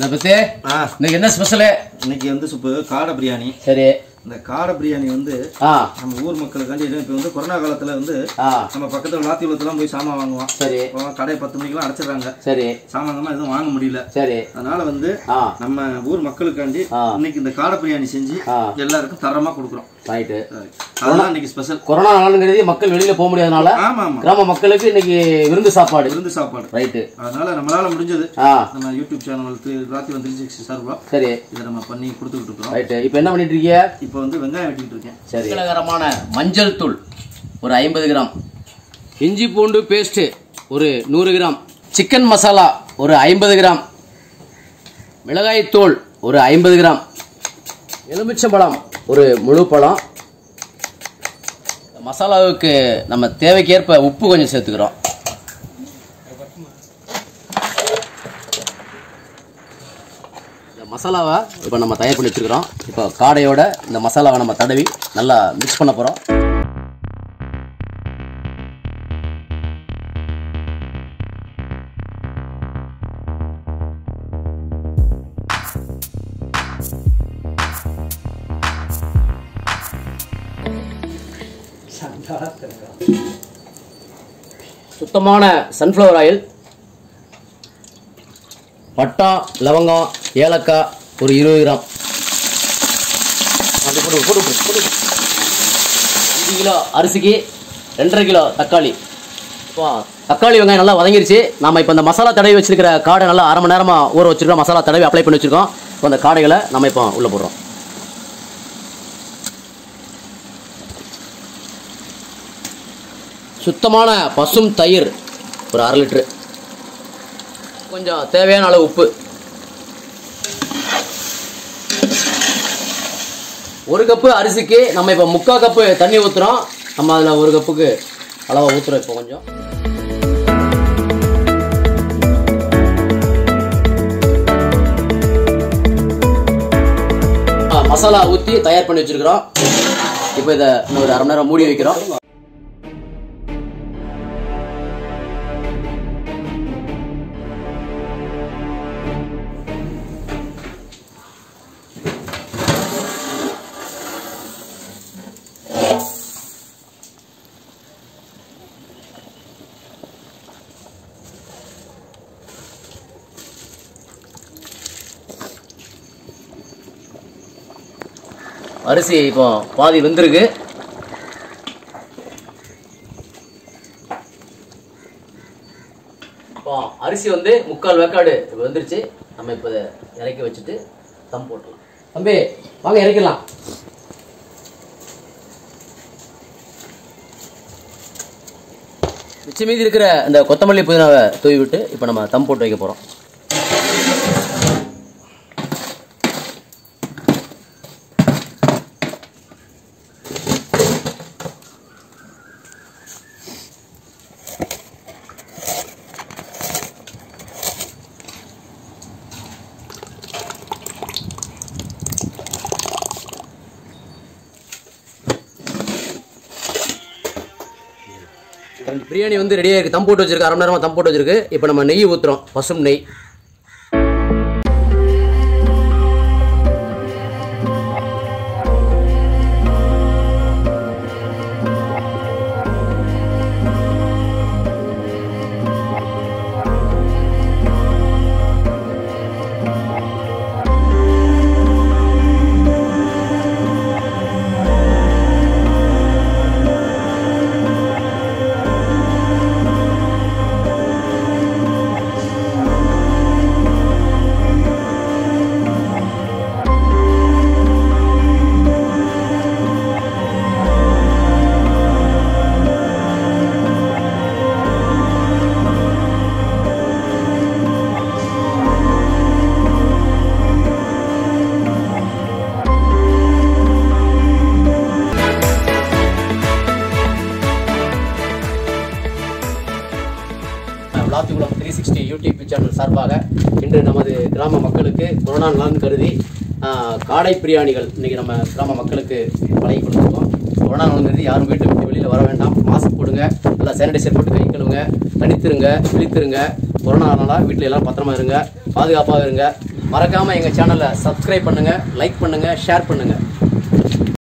இந்த பத்தி? இன்னைக்கு என்ன ஸ்பெஷலு இன்னைக்கு வந்து சுப்பு காடை பிரியாணி. சரி. இந்த காடை பிரியாணி வந்து நம்ம ஊர் மக்களுக்காண்டி இப்போ வந்து கொரோனா காலத்துல வந்து நம்ம பக்கத்துல லாத்திகுளத்துலாம் போய் சாமான் வாங்குவோம். சரி. கடை பத்து மணிக்கெல்லாம் அடைச்சிடுறாங்க. சரி. சாமான்கள்லாம் எதுவும் வாங்க முடியல. சரி. அதனால வந்து நம்ம ஊர் மக்களுக்காண்டி. இன்னைக்கு இந்த காடை பிரியாணி செஞ்சு. எல்லாருக்கும் தரமா கொடுக்குறோம். ரைட்டு அதுதான் இன்னைக்கு ஸ்பெஷல் கொரோனா நாளுங்கிறது மக்கள் வெளியில போக முடியாதனால கிராம மக்களுக்கு இன்னைக்கு விருந்து சாப்பாடு. விருந்து சாப்பாடு. ரைட்டு அதனால நம்மளால முடிஞ்சது. நம்ம யூடியூப் சேனல் ராத்தி சார்பா சரி இதை நம்ம பண்ணி கொடுத்துக்கிட்டு ரைட்டு இப்போ என்ன பண்ணிட்டு இருக்கீங்க? இப்போ வந்து வெங்காயம் வெட்டிக்கிட்டு இருக்கேன். சரி. கலகரமான மஞ்சள் தூள் ஒரு ஐம்பது கிராம். இஞ்சி பூண்டு பேஸ்ட்டு ஒரு நூறு கிராம். சிக்கன் மசாலா ஒரு ஐம்பது கிராம். மிளகாய் தூள் ஒரு ஐம்பது கிராம். எலுமிச்சம்பழம் ஒரு முழு பழம். மசாலாவுக்கு நம்ம தேவைக்கேற்ப உப்பு கொஞ்சம் சேர்த்துக்கிறோம். மசாலாவை இப்போ நம்ம தயார் பண்ணி வச்சுருக்கிறோம். இப்போ காடையோட இந்த மசாலாவை நம்ம தடவி நல்லா மிக்ஸ் பண்ண போகிறோம் சுத்தமான சன்ஃப்ளவர் ஆயில் பட்டா லவங்கம் ஏலக்காய் ஒரு இருபது கிராம். அப்படி போட்டு போட்டு. அஞ்சு கிலோ அரிசிக்கு ரெண்டரை கிலோ தக்காளி. இப்போ தக்காளி வெங்காயம் நல்லா வதங்கிருச்சு. நம்ம இப்போ இந்த மசாலா தடவி வச்சிருக்கிற காடை நல்லா அரை மணி நேரமாக ஊற வச்சிருக்கோம் மசாலா தடவி அப்ளை பண்ணி வச்சிருக்கோம். இப்போ அந்த காடைகளை நம்ம இப்போ உள்ளே போடுறோம். சுத்தமான பசும் தயிர் ஒரு அரை லிட்ரு கொஞ்சம் தேவையான அளவு உப்பு. ஒரு கப்பு அரிசிக்கு நம்ம இப்போ முக்கால் கப்பு தண்ணி ஊற்றுறோம் நம்ம அதில் ஒரு கப்புக்கு அளவாக ஊற்றுறோம் இப்போ கொஞ்சம். மசாலா ஊற்றி தயார் பண்ணி வச்சிருக்கிறோம். இப்போ இதை இன்னும் ஒரு அரை மணி நேரம் மூடி வைக்கிறோம். அரிசி இப்போ பாதி வெந்திருக்கு. இப்போ அரிசி வந்து முக்கால் வேக்காடு இப்போ வந்துருச்சு. நம்ம இப்போ இதை இறக்கி வச்சுட்டு தம் போட்டுடலாம். தம்பி வாங்க இறக்கிடலாம். மிச்சம் மீதி இருக்கிற இந்த கொத்தமல்லி புதினாவை தூவி விட்டு இப்போ நம்ம தம் போட்டு வைக்க போகிறோம் பிரியாணி வந்து ரெடியாக இருக்குது தம் போட்டு வச்சிருக்கு. அரை மணி நேரமாக தம் போட்டு வச்சிருக்கு. இப்போ நம்ம நெய் ஊற்றுறோம் பசும் நெய். யூடியூப் சேனல் சார்பாக இன்று நமது கிராம மக்களுக்கு கொரோனா நலன் கருதி காடை பிரியாணிகள் இன்றைக்கி நம்ம கிராம மக்களுக்கு வழங்கி கொடுத்துருக்கோம். கொரோனா நலன் கருதி யாரும் வீட்டு விட்டு வெளியில் வர வேண்டாம். மாஸ்க் போடுங்க நல்லா சானிடைசர் போட்டு கை கழுவுங்க தனித்திருங்க விழித்திருங்க கொரோனானால வீட்டில் எல்லாம் பத்திரமா இருங்க பாதுகாப்பாக இருங்க. மறக்காமல் எங்கள் சேனலை சப்ஸ்கிரைப் பண்ணுங்கள் லைக் பண்ணுங்கள் ஷேர் பண்ணுங்கள்